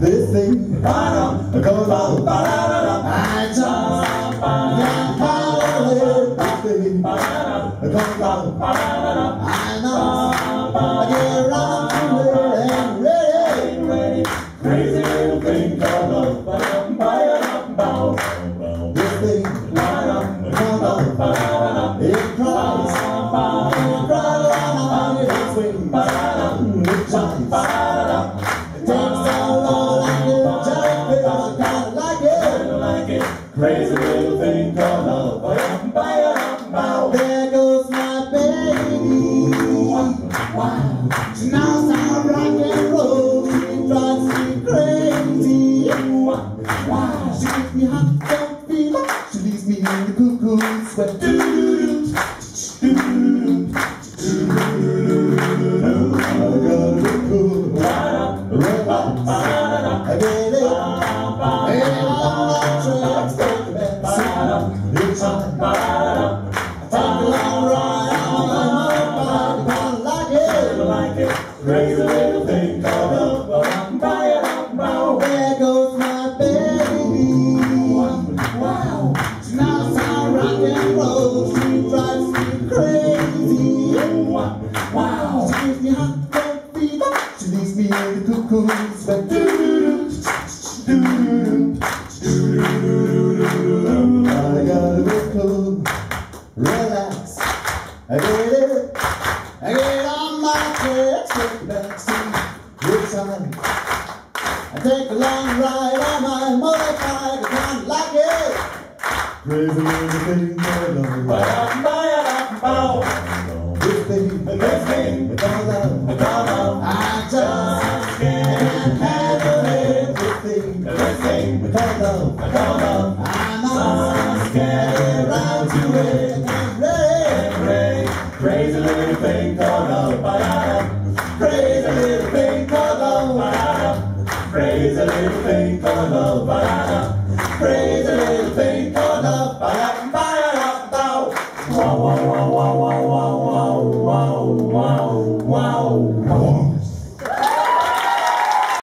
This thing goes on. I just can't follow this thing goes on. I know I get around and ready. Crazy little thing called love. This thing goes on. It cries. It cries its wings. It jumps. It takes so long I like it. Like it. Crazy little thing called love. There goes my baby. Wow. She knows rock and roll. She drives me crazy. Wow. She gives me hot don't feel. She leaves me in the cuckoo sweat. Doo-doo-doo. Doo-doo-doo. It. Crazy little thing called. There goes my baby. Wow. She knows how rock and roll. She drives me crazy. Wow. She me hot. She leaves me in the. Doo-doo-doo. I gotta be cool. Relax. I get it. I get my tracks. Take. I a long ride on my I like it. Crazy little thing on. This thing, this thing. I just can't handle. This thing. I I'm scared praise and little faith all love.